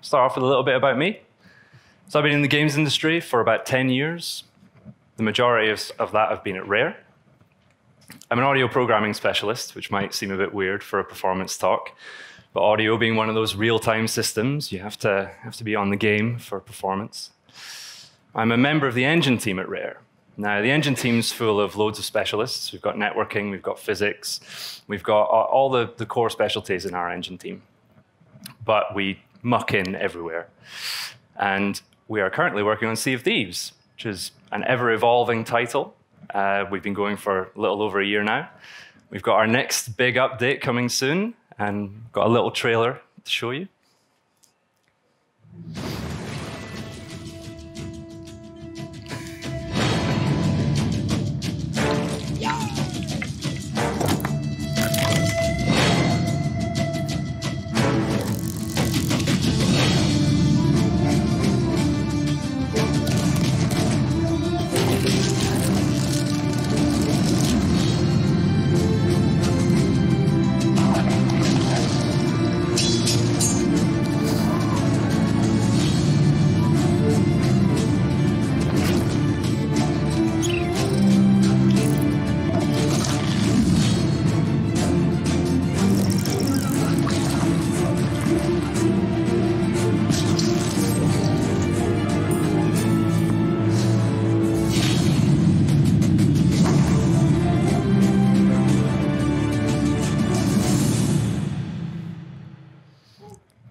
start off with a little bit about me. So I've been in the games industry for about 10 years. The majority of, of that have been at Rare. I'm an audio programming specialist, which might seem a bit weird for a performance talk. But audio being one of those real-time systems, you have to, have to be on the game for performance. I'm a member of the engine team at Rare. Now, the engine team's full of loads of specialists. We've got networking, we've got physics, we've got all the, the core specialties in our engine team. But we muck in everywhere. And we are currently working on Sea of Thieves, which is an ever-evolving title. Uh, we've been going for a little over a year now. We've got our next big update coming soon, and got a little trailer to show you.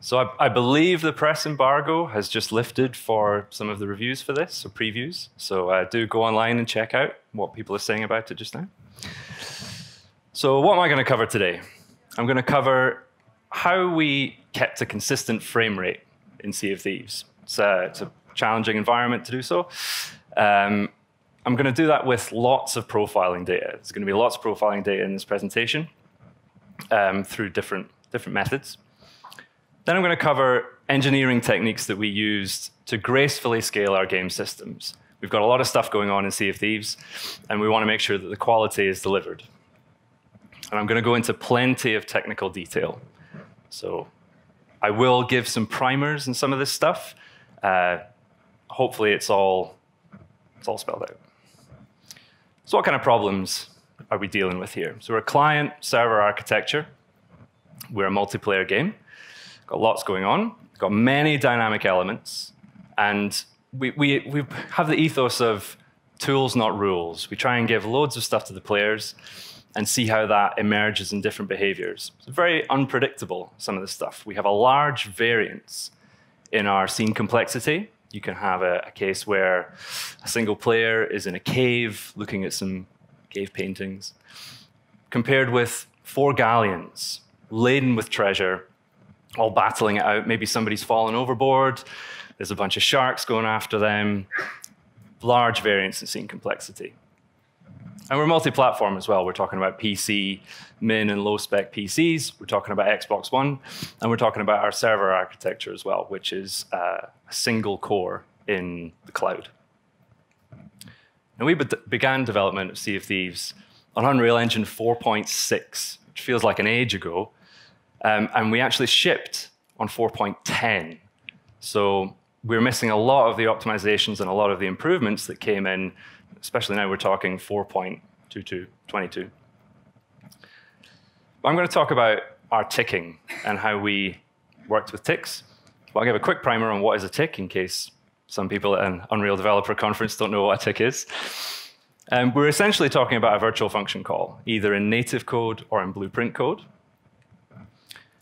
So I, I, believe the press embargo has just lifted for some of the reviews for this, or previews. So uh, do go online and check out what people are saying about it just now. So what am I going to cover today? I'm going to cover how we kept a consistent frame rate in Sea of Thieves. It's, uh, it's a challenging environment to do so. Um, I'm going to do that with lots of profiling data. There's going to be lots of profiling data in this presentation um, through different, different methods. Then I'm going to cover engineering techniques that we used to gracefully scale our game systems. We've got a lot of stuff going on in Sea of Thieves, and we want to make sure that the quality is delivered. And I'm going to go into plenty of technical detail. So I will give some primers and some of this stuff. Uh, hopefully it's all, it's all spelled out. So what kind of problems are we dealing with here? So we're a client-server architecture. We're a multiplayer game got lots going on, got many dynamic elements, and we, we, we have the ethos of tools, not rules. We try and give loads of stuff to the players and see how that emerges in different behaviors. It's very unpredictable, some of the stuff. We have a large variance in our scene complexity. You can have a, a case where a single player is in a cave looking at some cave paintings, compared with four galleons laden with treasure all battling it out. Maybe somebody's fallen overboard. There's a bunch of sharks going after them. Large variance in scene complexity. And we're multi-platform as well. We're talking about PC, min and low spec PCs. We're talking about Xbox One, and we're talking about our server architecture as well, which is uh, a single core in the cloud. And we be began development of Sea of Thieves on Unreal Engine 4.6, which feels like an age ago, um, and we actually shipped on 4.10. So we're missing a lot of the optimizations and a lot of the improvements that came in, especially now we're talking 4.22, 22. I'm going to talk about our ticking and how we worked with ticks. But I'll give a quick primer on what is a tick in case some people at an Unreal Developer Conference don't know what a tick is. Um, we're essentially talking about a virtual function call, either in native code or in blueprint code.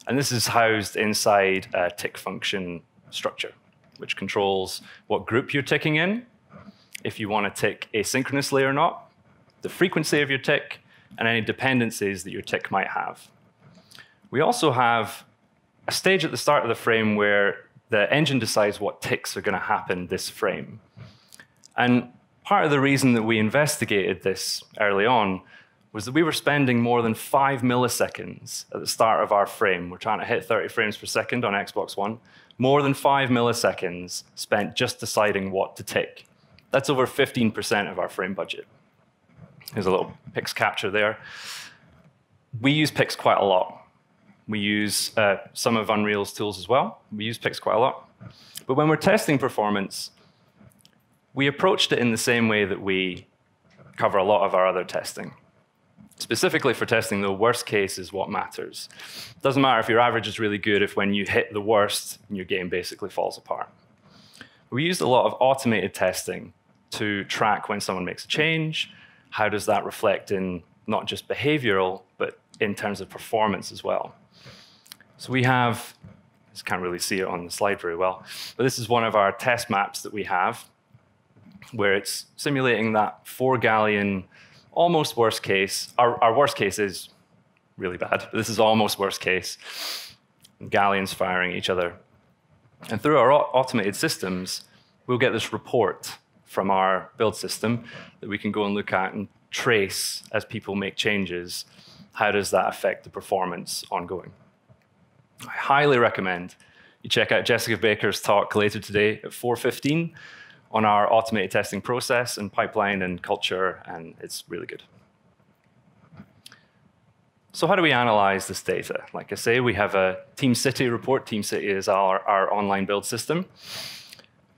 And this is housed inside a tick function structure, which controls what group you're ticking in, if you want to tick asynchronously or not, the frequency of your tick, and any dependencies that your tick might have. We also have a stage at the start of the frame where the engine decides what ticks are going to happen this frame. And part of the reason that we investigated this early on was that we were spending more than five milliseconds at the start of our frame. We're trying to hit 30 frames per second on Xbox One. More than five milliseconds spent just deciding what to tick. That's over 15% of our frame budget. There's a little pix capture there. We use pix quite a lot. We use uh, some of Unreal's tools as well. We use Pix quite a lot. But when we're testing performance, we approached it in the same way that we cover a lot of our other testing. Specifically for testing, the worst case is what matters. It doesn't matter if your average is really good if when you hit the worst, your game basically falls apart. We used a lot of automated testing to track when someone makes a change, how does that reflect in not just behavioral, but in terms of performance as well. So we have, just can't really see it on the slide very well, but this is one of our test maps that we have, where it's simulating that four galleon, almost worst case. Our, our worst case is really bad, this is almost worst case. Galleons firing each other. And through our automated systems, we'll get this report from our build system that we can go and look at and trace as people make changes. How does that affect the performance ongoing? I highly recommend you check out Jessica Baker's talk later today at 4.15 on our automated testing process and pipeline and culture, and it's really good. So how do we analyze this data? Like I say, we have a TeamCity report. TeamCity is our, our online build system.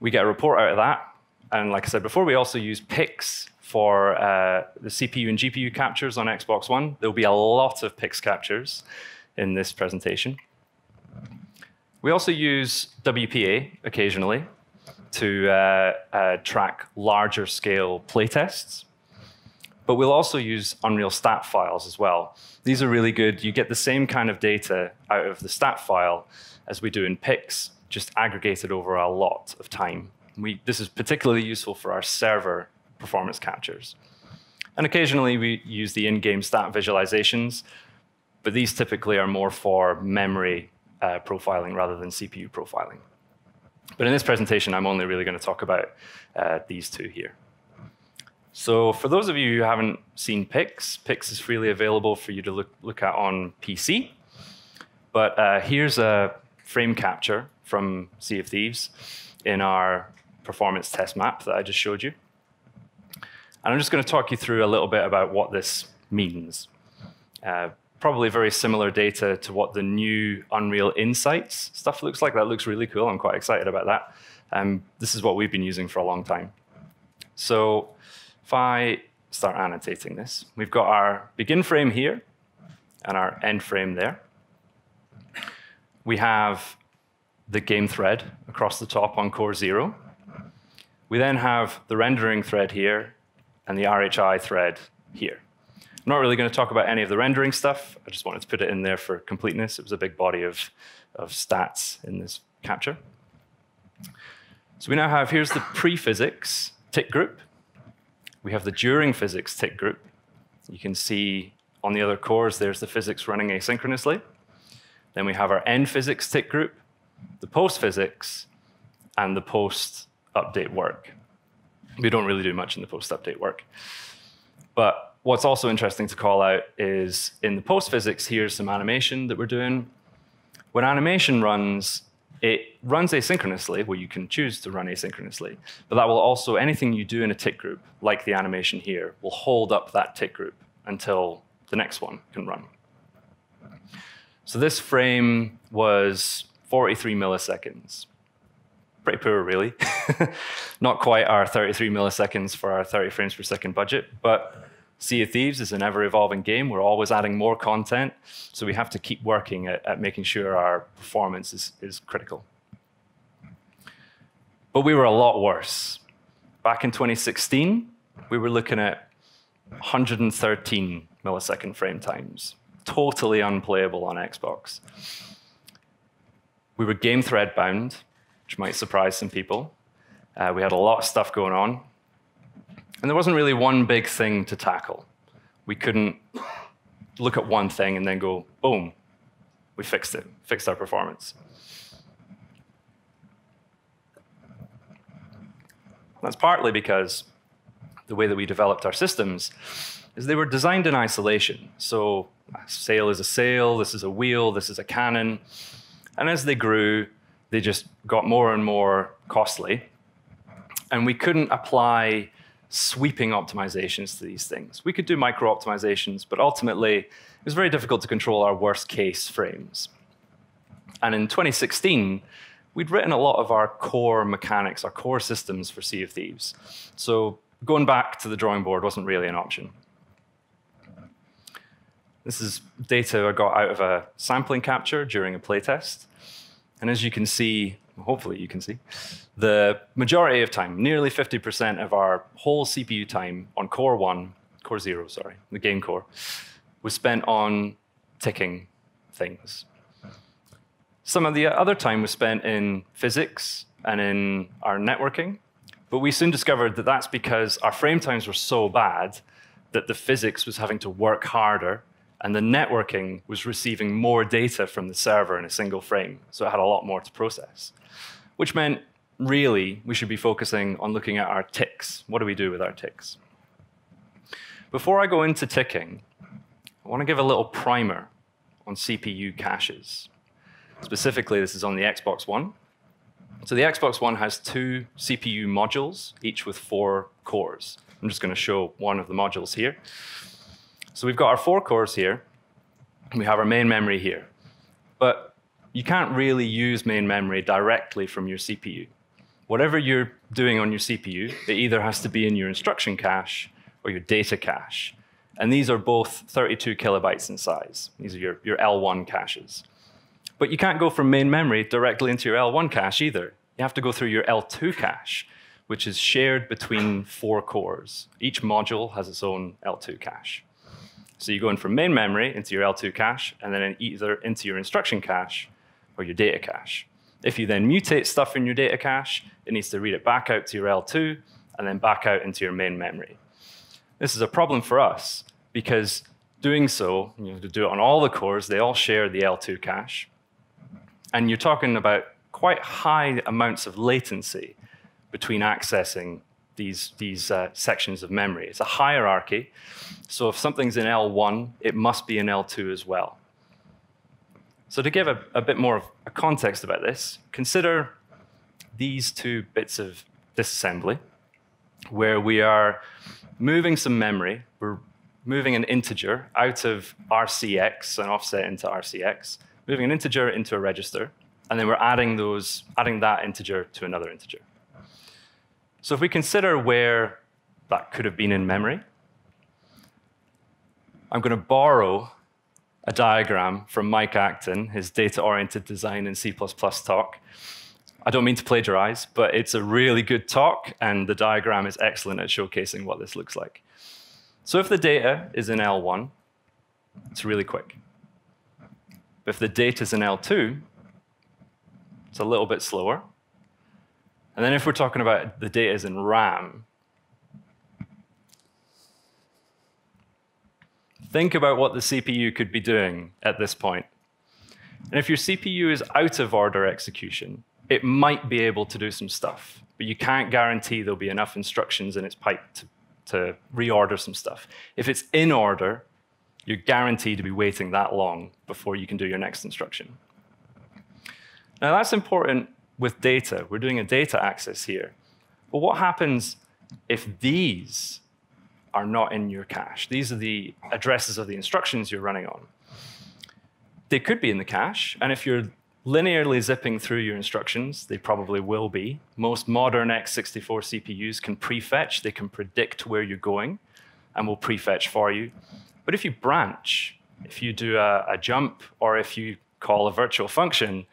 We get a report out of that. And like I said before, we also use Pix for uh, the CPU and GPU captures on Xbox One. There'll be a lot of Pix captures in this presentation. We also use WPA occasionally to uh, uh, track larger scale playtests. But we'll also use Unreal stat files as well. These are really good. You get the same kind of data out of the stat file as we do in Pix, just aggregated over a lot of time. We, this is particularly useful for our server performance captures. And occasionally we use the in-game stat visualizations, but these typically are more for memory uh, profiling rather than CPU profiling. But in this presentation, I'm only really going to talk about uh, these two here. So for those of you who haven't seen Pix, Pix is freely available for you to look, look at on PC. But uh, here's a frame capture from Sea of Thieves in our performance test map that I just showed you. And I'm just going to talk you through a little bit about what this means. Uh, probably very similar data to what the new Unreal Insights stuff looks like. That looks really cool. I'm quite excited about that. Um, this is what we've been using for a long time. So if I start annotating this, we've got our begin frame here and our end frame there. We have the game thread across the top on core zero. We then have the rendering thread here and the RHI thread here. I'm not really going to talk about any of the rendering stuff. I just wanted to put it in there for completeness. It was a big body of, of stats in this capture. So we now have, here's the pre-physics tick group. We have the during physics tick group. You can see on the other cores, there's the physics running asynchronously. Then we have our end physics tick group, the post physics, and the post update work. We don't really do much in the post update work. But what's also interesting to call out is in the post physics, here's some animation that we're doing. When animation runs, it runs asynchronously, where you can choose to run asynchronously. But that will also, anything you do in a tick group, like the animation here, will hold up that tick group until the next one can run. So this frame was 43 milliseconds pretty poor, really. Not quite our 33 milliseconds for our 30 frames per second budget, but Sea of Thieves is an ever evolving game. We're always adding more content, so we have to keep working at, at making sure our performance is, is critical. But we were a lot worse. Back in 2016, we were looking at 113 millisecond frame times, totally unplayable on Xbox. We were game thread bound, which might surprise some people. Uh, we had a lot of stuff going on. And there wasn't really one big thing to tackle. We couldn't look at one thing and then go, boom, we fixed it, fixed our performance. That's partly because the way that we developed our systems is they were designed in isolation. So a sail is a sail, this is a wheel, this is a cannon. And as they grew, they just got more and more costly. And we couldn't apply sweeping optimizations to these things. We could do micro optimizations, but ultimately it was very difficult to control our worst case frames. And in 2016, we'd written a lot of our core mechanics, our core systems for Sea of Thieves. So going back to the drawing board wasn't really an option. This is data I got out of a sampling capture during a playtest. And as you can see, hopefully you can see, the majority of time, nearly 50% of our whole CPU time on core one, core zero, sorry, the game core, was spent on ticking things. Some of the other time was spent in physics and in our networking, but we soon discovered that that's because our frame times were so bad that the physics was having to work harder and the networking was receiving more data from the server in a single frame, so it had a lot more to process. Which meant, really, we should be focusing on looking at our ticks. What do we do with our ticks? Before I go into ticking, I want to give a little primer on CPU caches. Specifically, this is on the Xbox One. So the Xbox One has two CPU modules, each with four cores. I'm just going to show one of the modules here. So we've got our four cores here, and we have our main memory here. But you can't really use main memory directly from your CPU. Whatever you're doing on your CPU, it either has to be in your instruction cache or your data cache. And these are both 32 kilobytes in size. These are your, your L1 caches. But you can't go from main memory directly into your L1 cache either. You have to go through your L2 cache, which is shared between four cores. Each module has its own L2 cache. So you go in from main memory into your L2 cache, and then either into your instruction cache or your data cache. If you then mutate stuff in your data cache, it needs to read it back out to your L2 and then back out into your main memory. This is a problem for us because doing so, you have to do it on all the cores, they all share the L2 cache. And you're talking about quite high amounts of latency between accessing these, these uh, sections of memory. It's a hierarchy. So if something's in L1, it must be in L2 as well. So to give a, a bit more of a context about this, consider these two bits of disassembly where we are moving some memory. We're moving an integer out of RCX an offset into RCX moving an integer into a register, and then we're adding those, adding that integer to another integer. So if we consider where that could have been in memory, I'm going to borrow a diagram from Mike Acton, his data-oriented design in C++ talk. I don't mean to plagiarize, but it's a really good talk, and the diagram is excellent at showcasing what this looks like. So if the data is in L1, it's really quick. But if the data is in L2, it's a little bit slower. And then if we're talking about the data is in RAM, think about what the CPU could be doing at this point. And if your CPU is out of order execution, it might be able to do some stuff, but you can't guarantee there'll be enough instructions in its pipe to, to reorder some stuff. If it's in order, you're guaranteed to be waiting that long before you can do your next instruction. Now, that's important with data. We're doing a data access here. But what happens if these are not in your cache? These are the addresses of the instructions you're running on. They could be in the cache, and if you're linearly zipping through your instructions, they probably will be. Most modern x64 CPUs can prefetch, they can predict where you're going, and will prefetch for you. But if you branch, if you do a, a jump, or if you call a virtual function,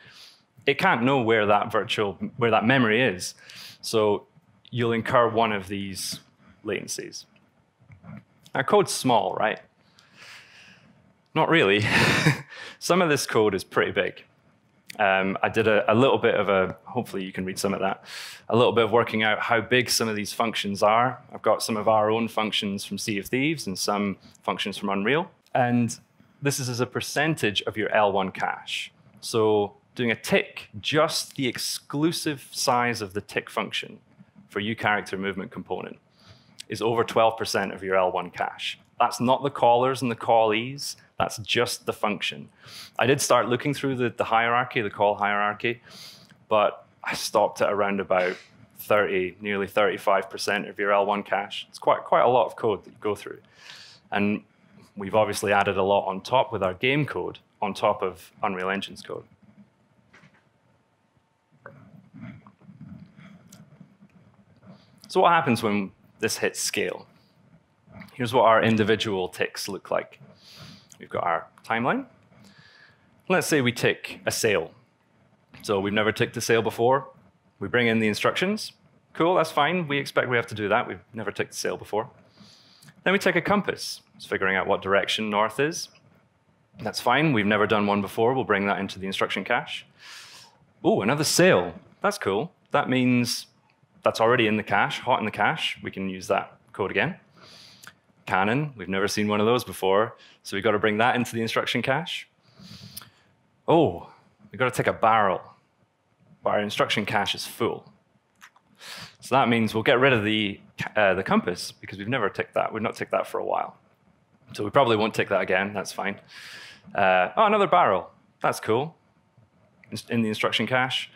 it can't know where that virtual, where that memory is. So you'll incur one of these latencies. Our code's small, right? Not really. some of this code is pretty big. Um, I did a, a, little bit of a, hopefully you can read some of that, a little bit of working out how big some of these functions are. I've got some of our own functions from Sea of Thieves and some functions from Unreal. And this is as a percentage of your L1 cache. So doing a tick, just the exclusive size of the tick function for uCharacter movement component is over 12% of your L1 cache. That's not the callers and the callees. That's just the function. I did start looking through the, the hierarchy, the call hierarchy, but I stopped at around about 30, nearly 35% of your L1 cache. It's quite, quite a lot of code that you go through. And we've obviously added a lot on top with our game code on top of Unreal Engine's code. So what happens when this hits scale? Here's what our individual ticks look like. We've got our timeline. Let's say we tick a sail. So we've never ticked a sail before. We bring in the instructions. Cool, that's fine. We expect we have to do that. We've never ticked a sail before. Then we take a compass. It's figuring out what direction north is. That's fine. We've never done one before. We'll bring that into the instruction cache. Oh, another sail. That's cool. That means that's already in the cache, hot in the cache. We can use that code again. Cannon, we've never seen one of those before. So we've got to bring that into the instruction cache. Oh, we've got to take a barrel. But our instruction cache is full. So that means we'll get rid of the, uh, the compass because we've never ticked that. We've not ticked that for a while. So we probably won't tick that again. That's fine. Uh, oh, another barrel. That's cool. In the instruction cache.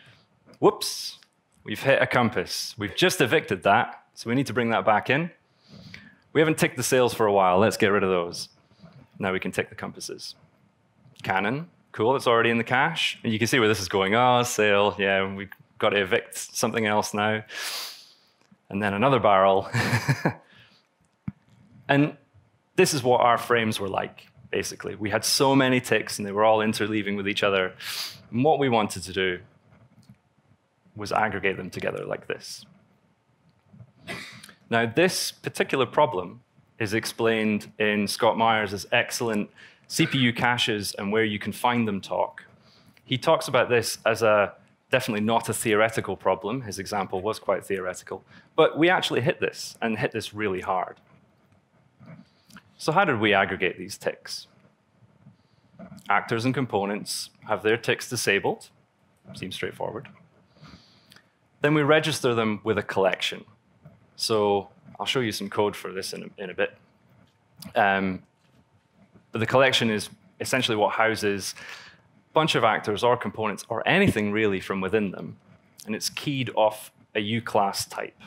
Whoops. We've hit a compass. We've just evicted that. So we need to bring that back in. We haven't ticked the sails for a while. Let's get rid of those. Now we can tick the compasses. Cannon, Cool. It's already in the cache. And you can see where this is going. Ah, oh, sail. Yeah, we've got to evict something else now. And then another barrel. and this is what our frames were like, basically. We had so many ticks and they were all interleaving with each other. And what we wanted to do was aggregate them together like this. Now, this particular problem is explained in Scott Meyers' excellent CPU caches and where you can find them talk. He talks about this as a definitely not a theoretical problem. His example was quite theoretical. But we actually hit this and hit this really hard. So how did we aggregate these ticks? Actors and components have their ticks disabled. Seems straightforward. Then we register them with a collection. So I'll show you some code for this in a, in a bit. Um, but the collection is essentially what houses a bunch of actors or components or anything really from within them. And it's keyed off a uClass type.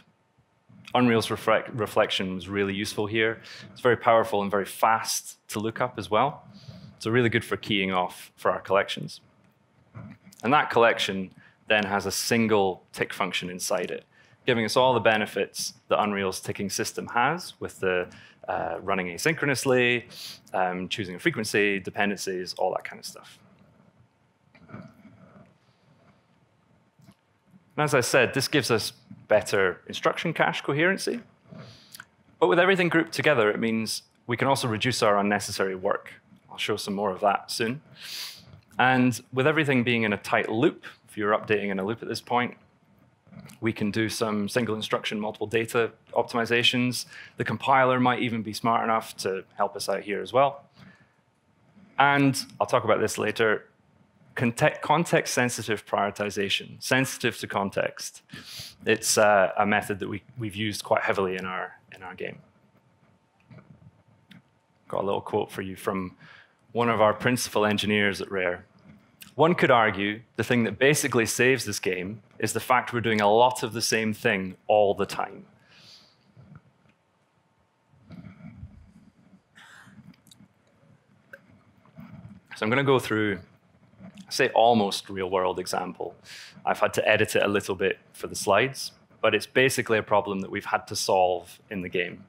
Unreal's reflect, reflection was really useful here. It's very powerful and very fast to look up as well. So really good for keying off for our collections. And that collection then has a single tick function inside it, giving us all the benefits that Unreal's ticking system has with the uh, running asynchronously, um, choosing a frequency, dependencies, all that kind of stuff. And as I said, this gives us better instruction cache coherency. But with everything grouped together, it means we can also reduce our unnecessary work. I'll show some more of that soon. And with everything being in a tight loop, if you're updating in a loop at this point, we can do some single instruction, multiple data optimizations. The compiler might even be smart enough to help us out here as well. And I'll talk about this later context sensitive prioritization, sensitive to context. It's uh, a method that we, we've used quite heavily in our, in our game. Got a little quote for you from one of our principal engineers at Rare. One could argue the thing that basically saves this game is the fact we're doing a lot of the same thing all the time. So I'm going to go through say almost real world example. I've had to edit it a little bit for the slides, but it's basically a problem that we've had to solve in the game.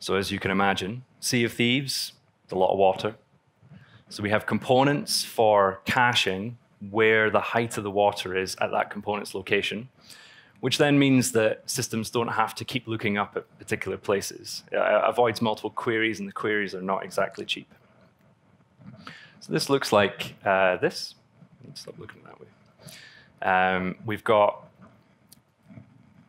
So as you can imagine, Sea of Thieves, a lot of water. So we have components for caching where the height of the water is at that component's location, which then means that systems don't have to keep looking up at particular places. It avoids multiple queries, and the queries are not exactly cheap. So this looks like uh, this. Stop looking that way. Um, we've got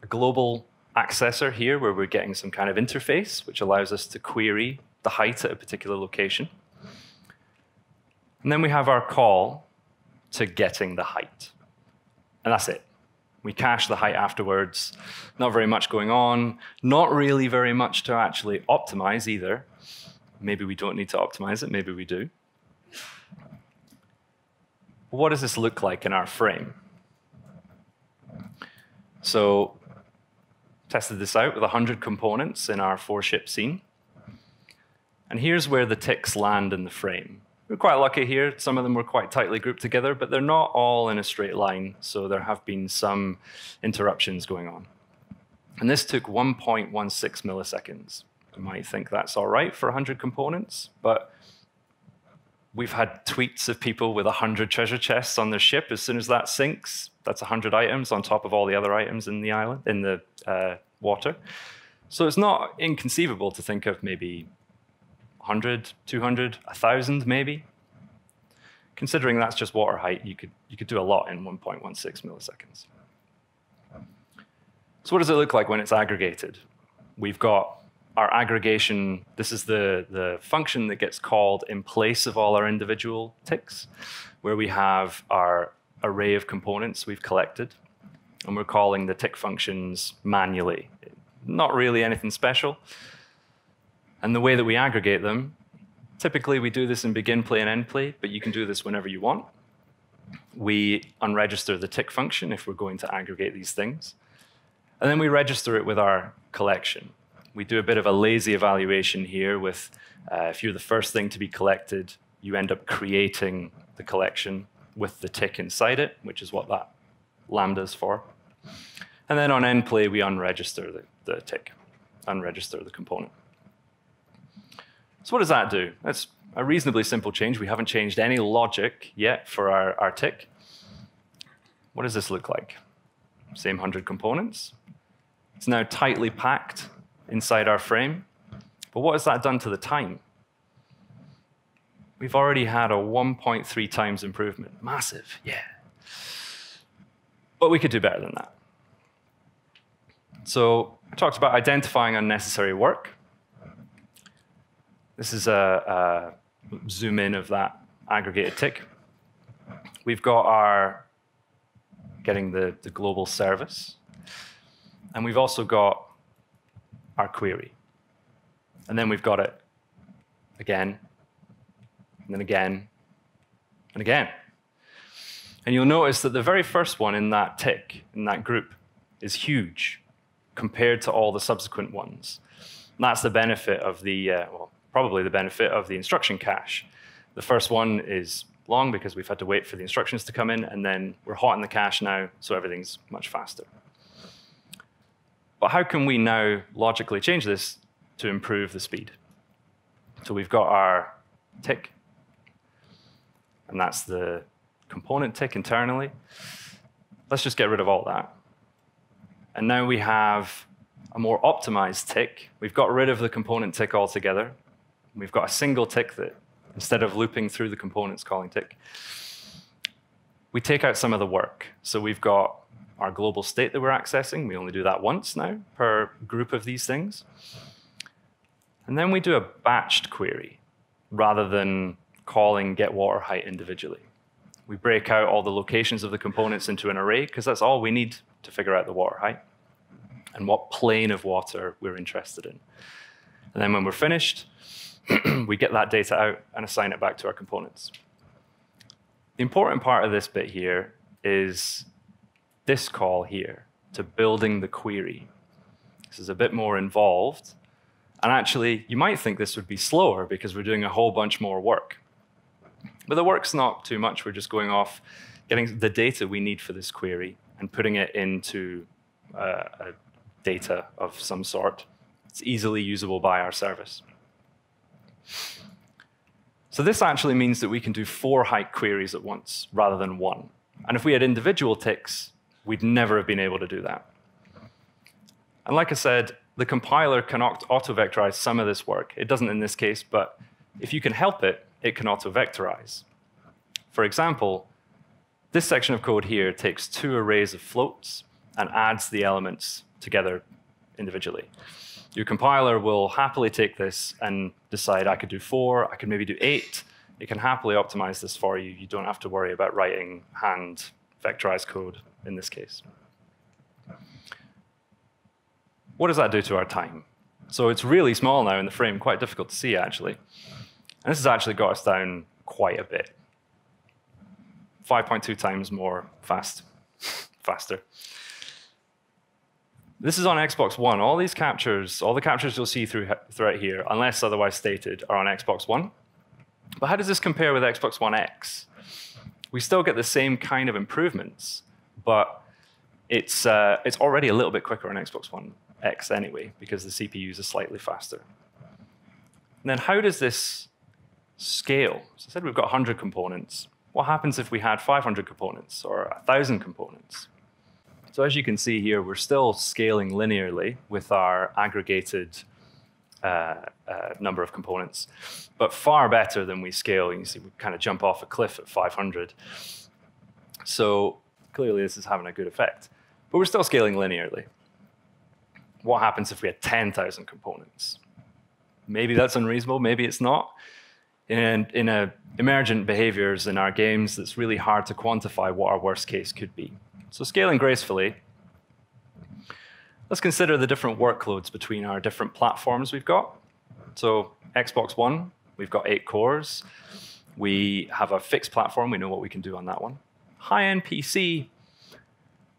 a global accessor here where we're getting some kind of interface, which allows us to query the height at a particular location. And then we have our call to getting the height. And that's it. We cache the height afterwards. Not very much going on. Not really very much to actually optimize either. Maybe we don't need to optimize it. Maybe we do what does this look like in our frame? So tested this out with 100 components in our four ship scene. And here's where the ticks land in the frame. We're quite lucky here. Some of them were quite tightly grouped together, but they're not all in a straight line. So there have been some interruptions going on. And this took 1.16 milliseconds. You might think that's all right for 100 components, but we've had tweets of people with 100 treasure chests on their ship. As soon as that sinks, that's 100 items on top of all the other items in the island, in the uh, water. So it's not inconceivable to think of maybe 100, 200, 1,000 maybe. Considering that's just water height, you could, you could do a lot in 1.16 milliseconds. So what does it look like when it's aggregated? We've got our aggregation, this is the, the function that gets called in place of all our individual ticks, where we have our array of components we've collected, and we're calling the tick functions manually. Not really anything special. And the way that we aggregate them, typically we do this in begin play and end play, but you can do this whenever you want. We unregister the tick function if we're going to aggregate these things. And then we register it with our collection. We do a bit of a lazy evaluation here with uh, if you're the first thing to be collected, you end up creating the collection with the tick inside it, which is what that lambda is for. And then on end play, we unregister the, the tick, unregister the component. So what does that do? That's a reasonably simple change. We haven't changed any logic yet for our, our tick. What does this look like? Same 100 components. It's now tightly packed inside our frame. But what has that done to the time? We've already had a 1.3 times improvement. Massive, yeah. But we could do better than that. So I talked about identifying unnecessary work. This is a, a zoom in of that aggregated tick. We've got our getting the, the global service. And we've also got our query. And then we've got it again, and then again, and again. And you'll notice that the very first one in that tick, in that group, is huge compared to all the subsequent ones. And that's the benefit of the, uh, well, probably the benefit of the instruction cache. The first one is long because we've had to wait for the instructions to come in, and then we're hot in the cache now, so everything's much faster. But how can we now logically change this to improve the speed? So we've got our tick, and that's the component tick internally. Let's just get rid of all that. And now we have a more optimized tick. We've got rid of the component tick altogether. We've got a single tick that, instead of looping through the components calling tick, we take out some of the work. So we've got our global state that we're accessing. We only do that once now per group of these things. And then we do a batched query rather than calling get water height individually. We break out all the locations of the components into an array because that's all we need to figure out the water height and what plane of water we're interested in. And then when we're finished, we get that data out and assign it back to our components. The important part of this bit here is this call here to building the query. This is a bit more involved. And actually, you might think this would be slower because we're doing a whole bunch more work. But the work's not too much. We're just going off getting the data we need for this query and putting it into uh, a data of some sort. It's easily usable by our service. So this actually means that we can do four height queries at once rather than one. And if we had individual ticks, we'd never have been able to do that. And like I said, the compiler can auto-vectorize some of this work. It doesn't in this case, but if you can help it, it can auto-vectorize. For example, this section of code here takes two arrays of floats and adds the elements together individually. Your compiler will happily take this and decide I could do four, I could maybe do eight. It can happily optimize this for you. You don't have to worry about writing hand vectorized code in this case. What does that do to our time? So it's really small now in the frame, quite difficult to see actually. And this has actually got us down quite a bit. 5.2 times more fast, faster. This is on Xbox One. All these captures, all the captures you'll see through, throughout here, unless otherwise stated, are on Xbox One. But how does this compare with Xbox One X? We still get the same kind of improvements, but it's, uh, it's already a little bit quicker on Xbox One X anyway, because the CPUs are slightly faster. And then how does this scale? So I said we've got 100 components. What happens if we had 500 components or 1,000 components? So as you can see here, we're still scaling linearly with our aggregated uh, uh, number of components, but far better than we scale. You see we kind of jump off a cliff at 500. So clearly this is having a good effect, but we're still scaling linearly. What happens if we had 10,000 components? Maybe that's unreasonable, maybe it's not. In, in a emergent behaviors in our games, it's really hard to quantify what our worst case could be. So scaling gracefully, let's consider the different workloads between our different platforms we've got. So Xbox One, we've got eight cores. We have a fixed platform. We know what we can do on that one. High-end PC,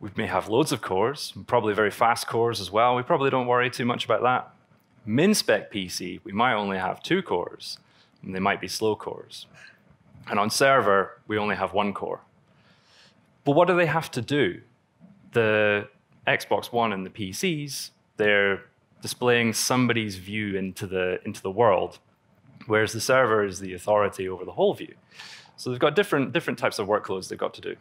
we may have loads of cores, probably very fast cores as well. We probably don't worry too much about that. Min-spec PC, we might only have two cores, and they might be slow cores. And on server, we only have one core. But what do they have to do? The Xbox One and the PCs, they're displaying somebody's view into the, into the world, whereas the server is the authority over the whole view. So they've got different, different types of workloads they've got to do.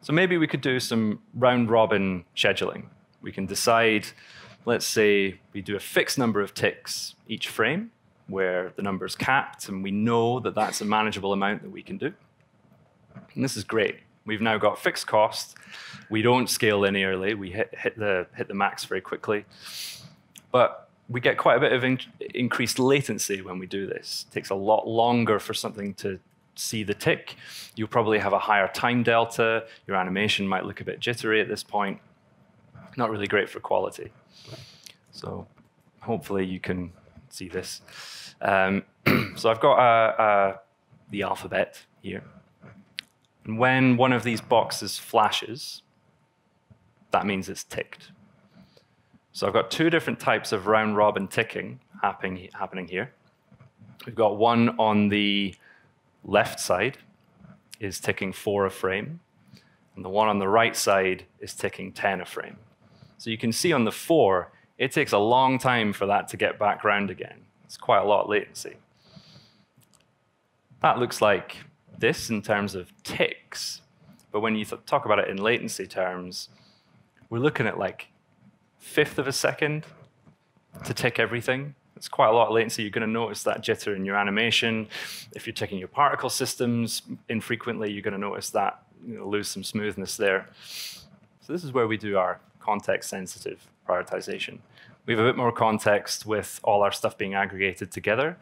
So maybe we could do some round robin scheduling. We can decide, let's say we do a fixed number of ticks each frame, where the number is capped, and we know that that's a manageable amount that we can do. And this is great. We've now got fixed costs. We don't scale linearly. We hit, hit, the, hit the max very quickly. But we get quite a bit of in, increased latency when we do this. It takes a lot longer for something to see the tick. You'll probably have a higher time delta. Your animation might look a bit jittery at this point. Not really great for quality. So hopefully you can see this. Um, so I've got uh, uh, the alphabet here. And when one of these boxes flashes, that means it's ticked. So I've got two different types of round robin ticking happening, happening here. We've got one on the left side is ticking four a frame, and the one on the right side is ticking 10 a frame. So you can see on the four, it takes a long time for that to get back round again. It's quite a lot latency. That looks like this in terms of ticks, but when you talk about it in latency terms, we're looking at like fifth of a second to tick everything. It's quite a lot of latency. You're going to notice that jitter in your animation. If you're ticking your particle systems infrequently, you're going to notice that you know, lose some smoothness there. So this is where we do our context-sensitive prioritization. We have a bit more context with all our stuff being aggregated together,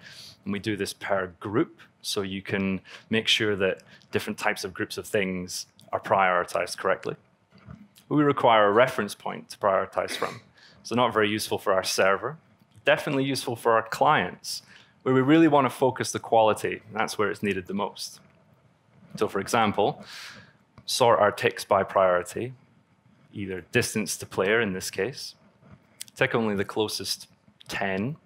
and we do this per group so you can make sure that different types of groups of things are prioritized correctly. We require a reference point to prioritize from. So not very useful for our server, definitely useful for our clients, where we really want to focus the quality. That's where it's needed the most. So for example, sort our ticks by priority, either distance to player in this case, tick only the closest 10,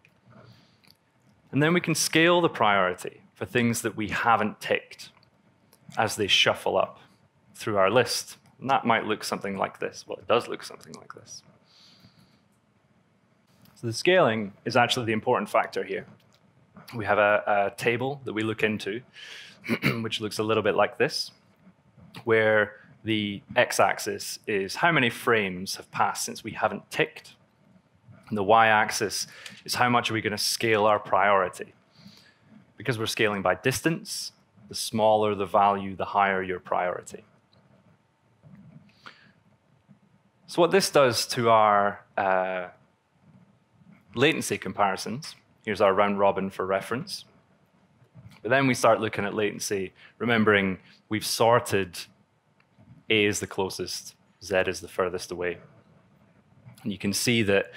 and then we can scale the priority for things that we haven't ticked as they shuffle up through our list. And that might look something like this. Well, it does look something like this. So the scaling is actually the important factor here. We have a, a table that we look into, which looks a little bit like this, where the x-axis is how many frames have passed since we haven't ticked. And the y-axis is how much are we going to scale our priority because we're scaling by distance, the smaller the value, the higher your priority. So what this does to our uh, latency comparisons, here's our round robin for reference. But then we start looking at latency, remembering we've sorted A is the closest, Z is the furthest away. And you can see that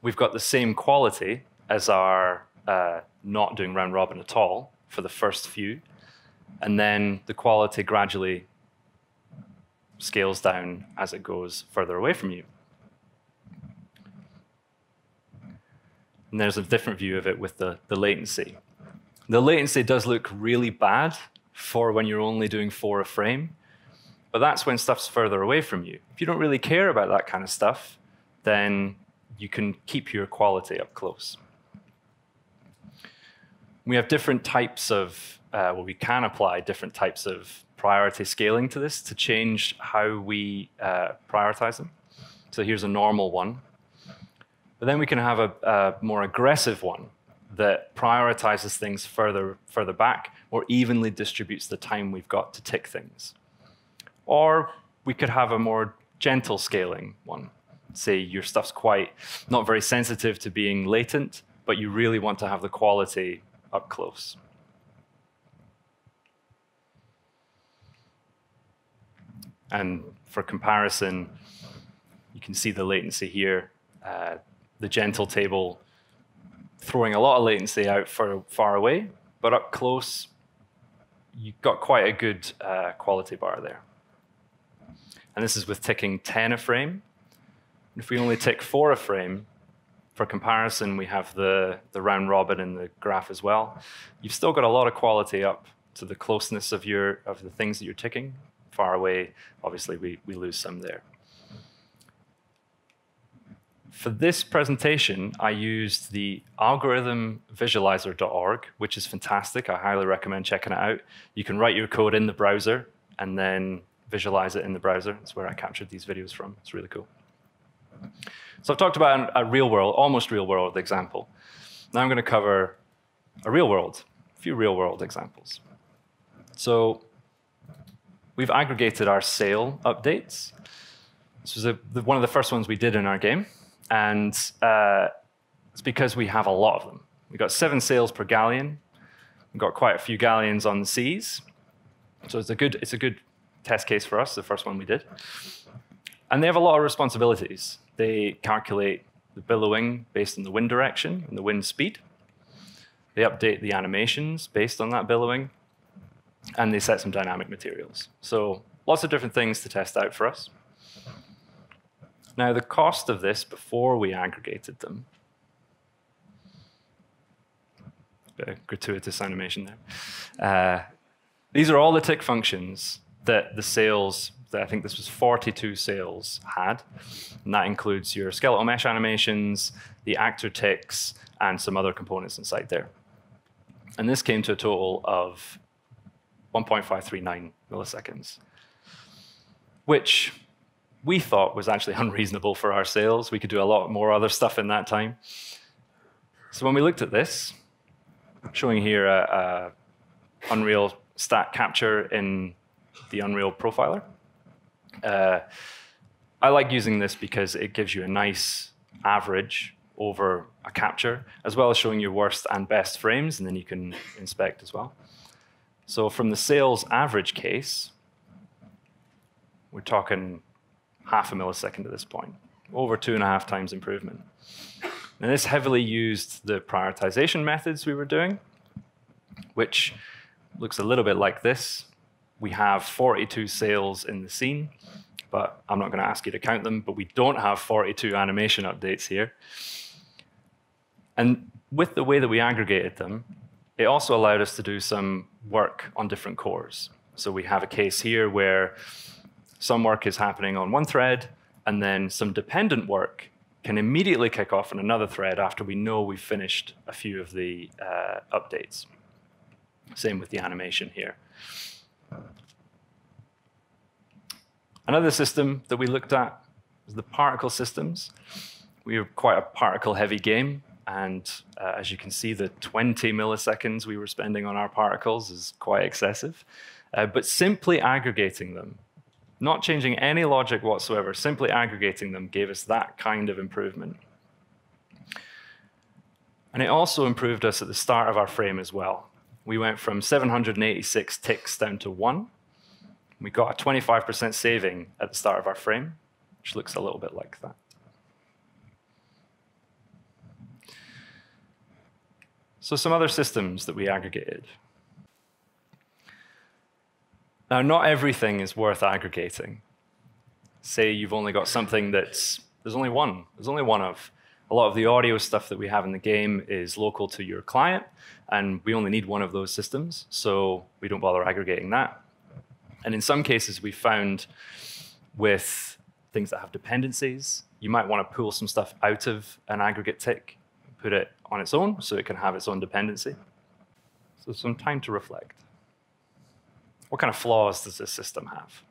we've got the same quality as our uh, not doing round robin at all for the first few, and then the quality gradually scales down as it goes further away from you. And there's a different view of it with the, the latency. The latency does look really bad for when you're only doing four a frame, but that's when stuff's further away from you. If you don't really care about that kind of stuff, then you can keep your quality up close. We have different types of, uh, well, we can apply different types of priority scaling to this to change how we uh, prioritize them. So here's a normal one. But then we can have a, a more aggressive one that prioritizes things further, further back or evenly distributes the time we've got to tick things. Or we could have a more gentle scaling one. Say your stuff's quite not very sensitive to being latent, but you really want to have the quality up close. And for comparison, you can see the latency here. Uh, the gentle table throwing a lot of latency out for far away, but up close, you've got quite a good uh, quality bar there. And this is with ticking 10 a frame. If we only tick 4 a frame, for comparison, we have the, the round robin in the graph as well. You've still got a lot of quality up to the closeness of, your, of the things that you're ticking. Far away, obviously, we, we lose some there. For this presentation, I used the algorithmvisualizer.org, which is fantastic. I highly recommend checking it out. You can write your code in the browser and then visualize it in the browser. That's where I captured these videos from. It's really cool. So I've talked about a real world, almost real world example. Now I'm going to cover a real world, a few real world examples. So we've aggregated our sail updates. This was a, the, one of the first ones we did in our game. And uh, it's because we have a lot of them. We've got seven sails per galleon. We've got quite a few galleons on the seas. So it's a good, it's a good test case for us, the first one we did. And they have a lot of responsibilities. They calculate the billowing based on the wind direction and the wind speed. They update the animations based on that billowing. And they set some dynamic materials. So lots of different things to test out for us. Now, the cost of this before we aggregated them, a gratuitous animation there. Uh, these are all the tick functions that the sails, I think this was 42 sails had. And that includes your skeletal mesh animations, the actor ticks, and some other components inside there. And this came to a total of 1.539 milliseconds, which we thought was actually unreasonable for our sails. We could do a lot more other stuff in that time. So when we looked at this, showing here a, a Unreal stat capture in the Unreal Profiler. Uh, I like using this because it gives you a nice average over a capture, as well as showing your worst and best frames, and then you can inspect as well. So from the sails average case, we're talking half a millisecond at this point, over two and a half times improvement. And this heavily used the prioritization methods we were doing, which looks a little bit like this. We have 42 sails in the scene, but I'm not going to ask you to count them, but we don't have 42 animation updates here. And with the way that we aggregated them, it also allowed us to do some work on different cores. So we have a case here where some work is happening on one thread, and then some dependent work can immediately kick off on another thread after we know we've finished a few of the uh, updates. Same with the animation here. Another system that we looked at was the particle systems. We were quite a particle-heavy game, and uh, as you can see, the 20 milliseconds we were spending on our particles is quite excessive. Uh, but simply aggregating them not changing any logic whatsoever, simply aggregating them gave us that kind of improvement. And it also improved us at the start of our frame as well. We went from 786 ticks down to one. We got a 25% saving at the start of our frame, which looks a little bit like that. So some other systems that we aggregated. Now, not everything is worth aggregating. say you've only got something that's, there's only one, there's only one of. A lot of the audio stuff that we have in the game is local to your client, and we only need one of those systems, so we don't bother aggregating that. And in some cases, we found with things that have dependencies, you might want to pull some stuff out of an aggregate tick, put it on its own so it can have its own dependency. So some time to reflect. What kind of flaws does this system have?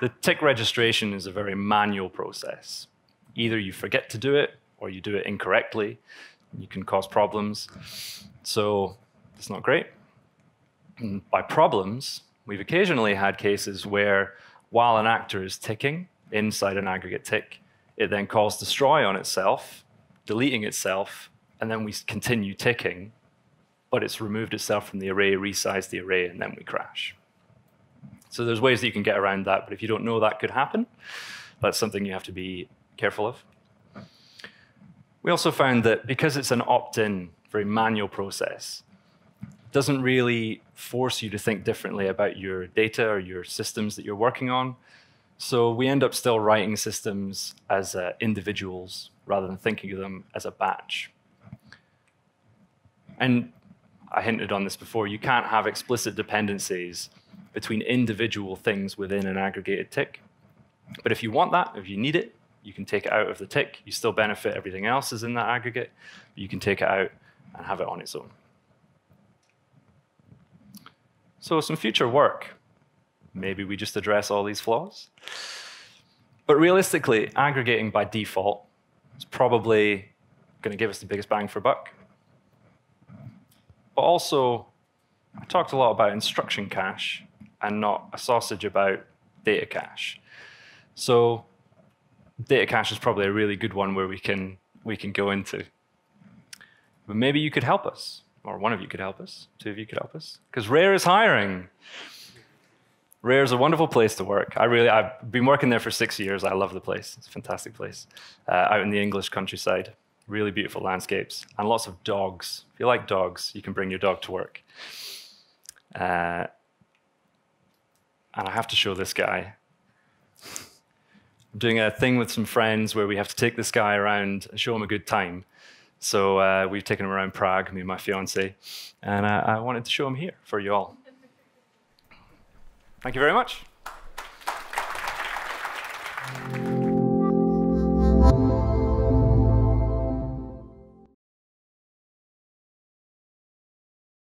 The tick registration is a very manual process. Either you forget to do it or you do it incorrectly. You can cause problems. So it's not great. And by problems, we've occasionally had cases where while an actor is ticking inside an aggregate tick, it then calls destroy on itself, deleting itself, and then we continue ticking, but it's removed itself from the array, resized the array, and then we crash. So there's ways that you can get around that, but if you don't know that could happen, that's something you have to be careful of. We also found that because it's an opt-in, very manual process, doesn't really force you to think differently about your data or your systems that you're working on. So we end up still writing systems as uh, individuals rather than thinking of them as a batch. And I hinted on this before, you can't have explicit dependencies between individual things within an aggregated tick. But if you want that, if you need it, you can take it out of the tick. You still benefit everything else is in that aggregate. You can take it out and have it on its own. So some future work. Maybe we just address all these flaws. But realistically, aggregating by default is probably going to give us the biggest bang for buck. But also, I talked a lot about instruction cache and not a sausage about data cache. So data cache is probably a really good one where we can we can go into. But maybe you could help us, or one of you could help us, two of you could help us, because Rare is hiring. Rare is a wonderful place to work. I really, I've been working there for six years. I love the place. It's a fantastic place, uh, out in the English countryside. Really beautiful landscapes and lots of dogs. If you like dogs, you can bring your dog to work. Uh, and I have to show this guy. I'm doing a thing with some friends where we have to take this guy around and show him a good time. So uh, we've taken him around Prague, me and my fiance, and uh, I wanted to show him here for you all. Thank you very much.